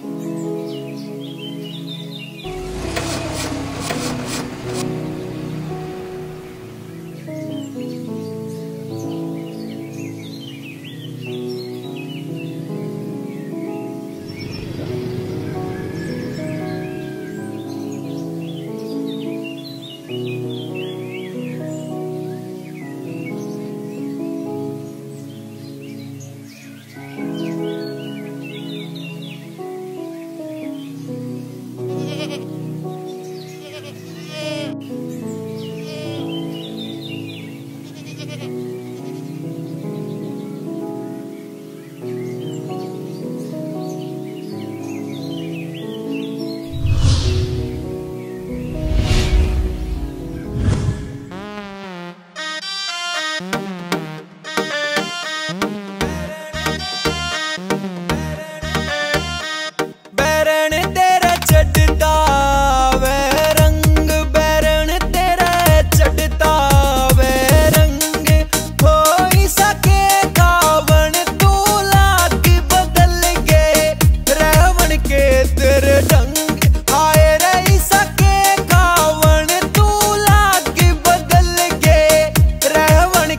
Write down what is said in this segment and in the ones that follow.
Thank you. Yeah.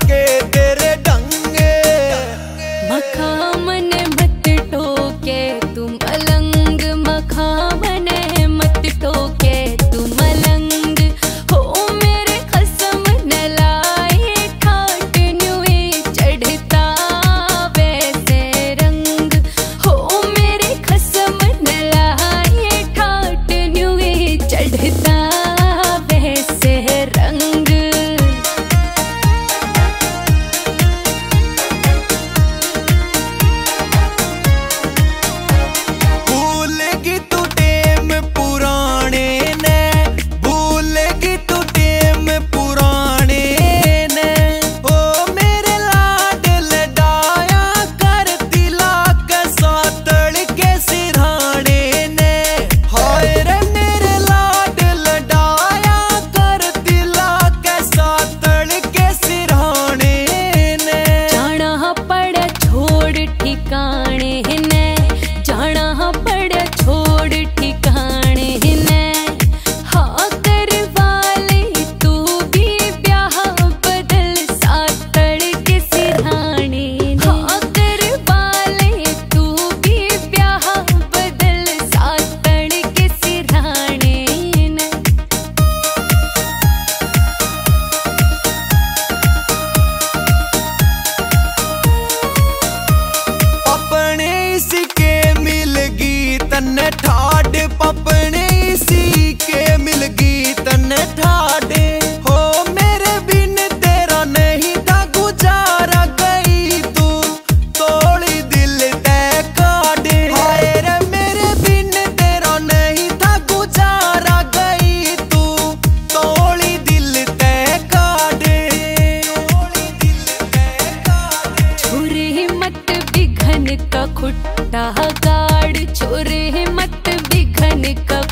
get it. நிக்க